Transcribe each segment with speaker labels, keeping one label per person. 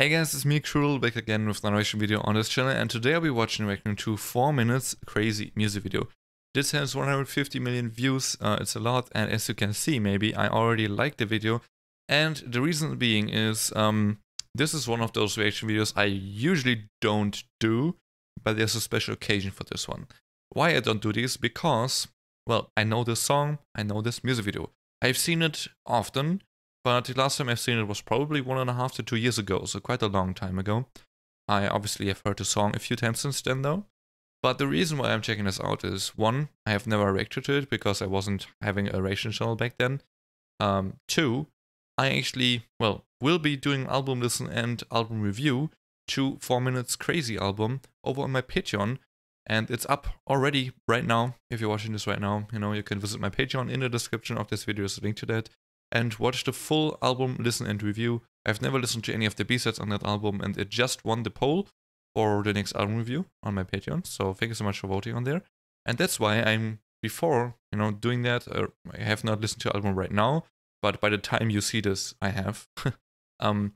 Speaker 1: Hey guys, it's me Cruel back again with another reaction video on this channel and today I'll be watching reacting to 4 minutes crazy music video. This has 150 million views, uh, it's a lot and as you can see maybe I already liked the video and the reason being is um, this is one of those reaction videos I usually don't do but there's a special occasion for this one. Why I don't do this? Because, well, I know this song, I know this music video. I've seen it often but the last time I've seen it was probably one and a half to two years ago, so quite a long time ago. I obviously have heard the song a few times since then though. But the reason why I'm checking this out is one, I have never reacted to it because I wasn't having a reaction channel back then. Um, two, I actually, well, will be doing album listen and album review to 4 Minutes Crazy album over on my Patreon. And it's up already right now. If you're watching this right now, you know, you can visit my Patreon in the description of this video, is a link to that and watch the full album, listen and review. I've never listened to any of the B-sides on that album and it just won the poll for the next album review on my Patreon. So thank you so much for voting on there. And that's why I'm, before, you know, doing that, uh, I have not listened to album right now, but by the time you see this, I have. um,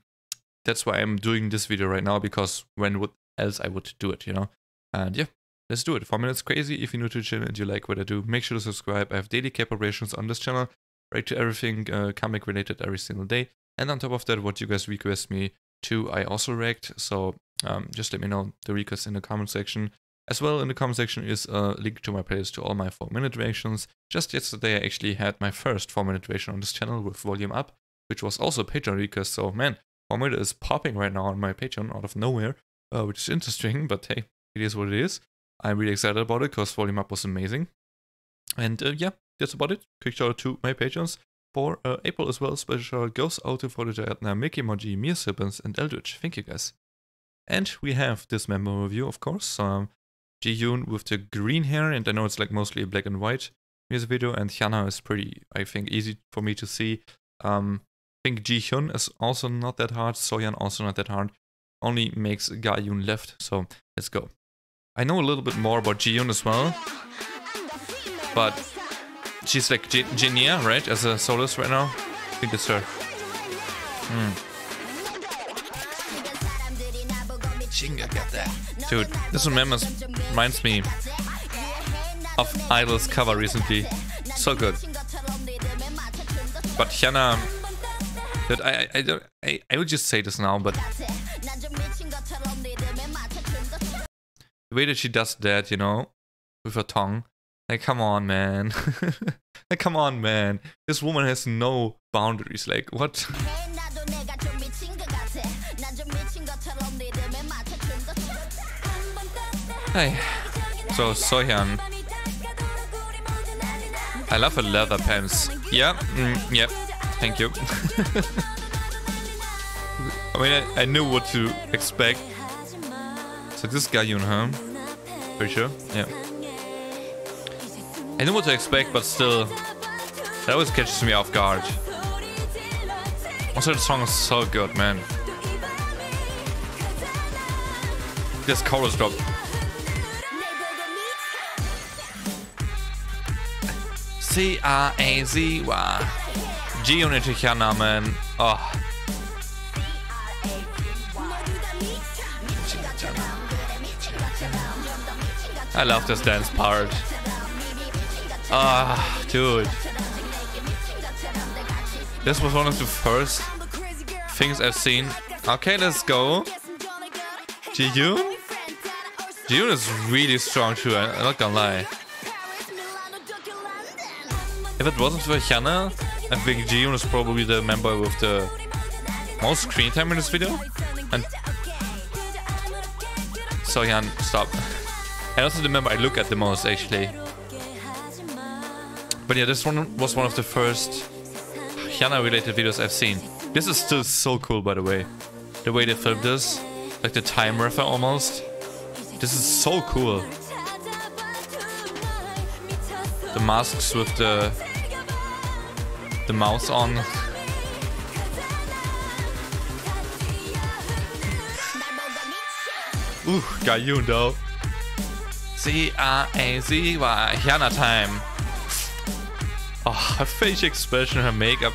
Speaker 1: that's why I'm doing this video right now because when would else I would do it, you know? And yeah, let's do it. 4 minutes crazy. If you're new to the channel and you like what I do, make sure to subscribe. I have daily K-pop reactions on this channel react to everything uh, comic related every single day. And on top of that, what you guys request me to, I also react. So um, just let me know the request in the comment section. As well, in the comment section is a link to my playlist to all my 4 minute reactions. Just yesterday, I actually had my first 4 minute reaction on this channel with Volume Up, which was also a Patreon request. So, man, 4 minute is popping right now on my Patreon out of nowhere, uh, which is interesting, but hey, it is what it is. I'm really excited about it because Volume Up was amazing. And uh, yeah, that's about it. Quick shout out to my patrons. For uh, April as well, special shout out goes out to Frodo Mickey Moji, Mir Sippens, and Eldritch. Thank you guys. And we have this member review, of course. Um, Ji-yoon with the green hair, and I know it's like mostly a black and white music video, and Hyuna is pretty, I think, easy for me to see. Um, I think Ji-hyun is also not that hard, Sohyun also not that hard. Only makes Ga-yoon left, so let's go. I know a little bit more about Ji-yoon as well, but she's like Jinia, right? As a soloist right now. I think it's her. Hmm. That. Dude, this one reminds me of Idol's cover recently. So good. But Hyuna, that I I, I I I would just say this now, but the way that she does that, you know, with her tongue, like, come on, man. like, come on, man. This woman has no boundaries. Like, what? Hey. So, Sohyun. I love her leather pants. Yeah, mm, yeah. Thank you. I mean, I, I, knew what to expect. So this guy, you know, huh? Pretty sure? Yeah. I know what to expect, but still, that always catches me off guard. Also, the song is so good, man. This chorus drop. C-R-A-Z-Y. G-Unit Hyuna, man. Oh. I love this dance part. Ah, dude. This was one of the first things I've seen. Okay, let's go. Ji-yoon? Ji-yoon is really strong too, I'm not gonna lie. If it wasn't for Hyuna, I think Ji-yoon is probably the member with the most screen time in this video. And Sohyun, stop. And also the member I look at the most actually. But yeah, this one was one of the first Hyuna related videos I've seen. This is still so cool by the way. The way they filmed this. Like the time refer almost. This is so cool. The masks with the the mouse on. Ooh, got you though. C-R-A-Z-Y, Hyuna time. Oh, ah, her facial expression, her makeup.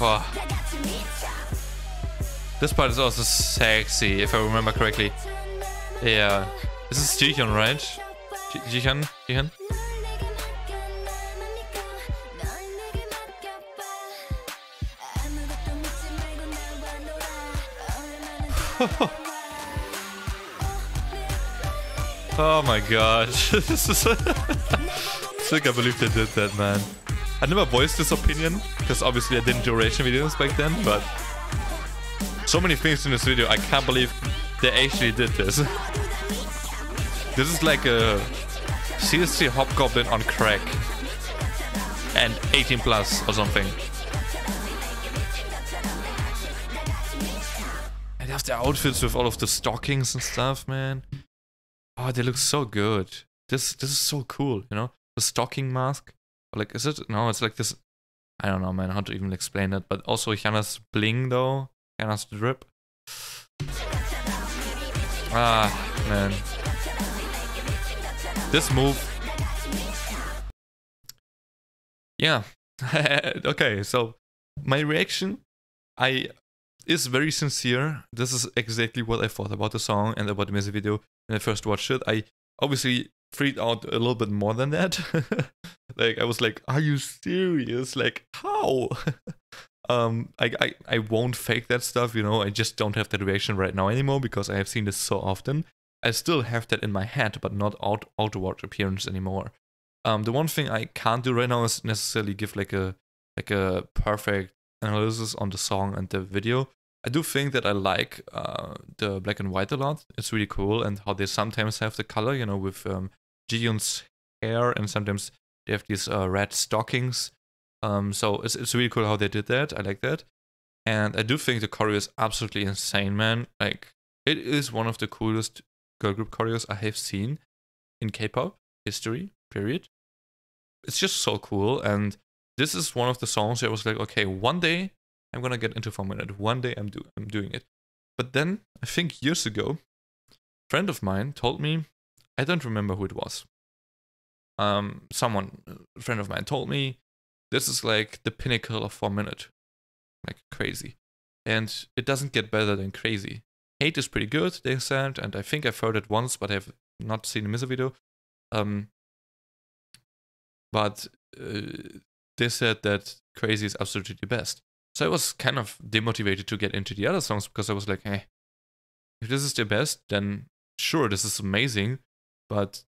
Speaker 1: Wow. This part is also sexy, if I remember correctly. Yeah. This is Jihyun, right? Jihyun? Jihyun? oh my gosh. this is I believe they did that, man. I never voiced this opinion, because obviously I didn't do reaction videos back then, but so many things in this video, I can't believe they actually did this. this is like a CSC Hobgoblin on crack. And 18 plus or something. They have the outfits with all of the stockings and stuff, man. Oh, they look so good. This this is so cool, you know? The stocking mask. Like, is it? No, it's like this. I don't know, man, how to even explain it. But also Hyuna's bling, though. Hyuna's drip. Ah, man. This move. Yeah. okay, so my reaction, I is very sincere. This is exactly what I thought about the song and about the music video when I first watched it. I obviously freaked out a little bit more than that. like I was like, "Are you serious? Like how?" um, I, I I won't fake that stuff. You know, I just don't have that reaction right now anymore because I have seen this so often. I still have that in my head, but not out outward appearance anymore. Um, the one thing I can't do right now is necessarily give like a like a perfect analysis on the song and the video. I do think that I like uh, the black and white a lot. It's really cool, and how they sometimes have the color, you know, with um, hair, and sometimes they have these uh, red stockings. Um, so it's, it's really cool how they did that. I like that. And I do think the choreo is absolutely insane, man. Like, it is one of the coolest girl group choreos I have seen in K-pop history, period. It's just so cool. And this is one of the songs I was like, okay, one day I'm gonna get into 4 Minute. One day I'm, do- I'm doing it. But then, I think years ago, a friend of mine told me, I don't remember who it was. Um, someone, a friend of mine told me, this is like the pinnacle of 4 Minute. Like crazy. And it doesn't get better than crazy. Hate is pretty good, they said, and I think I've heard it once, but I've not seen the music video. Um, but uh, they said that Crazy is absolutely the best. So I was kind of demotivated to get into the other songs because I was like, hey, if this is the best, then sure, this is amazing, but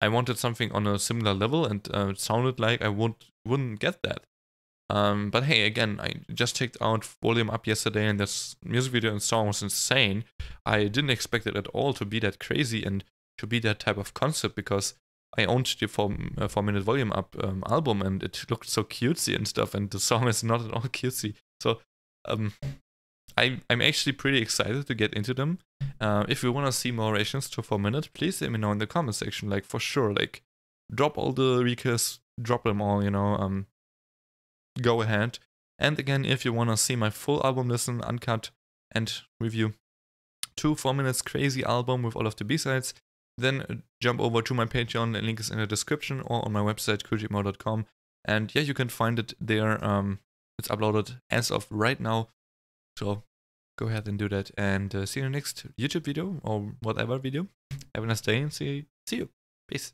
Speaker 1: I wanted something on a similar level, and uh, it sounded like I won't wouldn't get that. Um, but hey, again, I just checked out Volume Up yesterday, and this music video and song was insane. I didn't expect it at all to be that crazy and to be that type of concept because I owned the four, uh, four minute Volume Up um, album, and it looked so cutesy and stuff, and the song is not at all cutesy. So, um, I, I'm actually pretty excited to get into them. Uh, if you want to see more reactions to 4 minutes, please let me know in the comment section. Like, for sure, like, drop all the requests, drop them all, you know, um, go ahead. And again, if you want to see my full album listen, uncut, and review two 4 minutes crazy album with all of the B-sides, then jump over to my Patreon, the link is in the description, or on my website, cru3ltmo.com. And yeah, you can find it there. Um, it's uploaded as of right now. So go ahead and do that. And uh, see you in the next YouTube video or whatever video. Have a nice day and see, see you. Peace.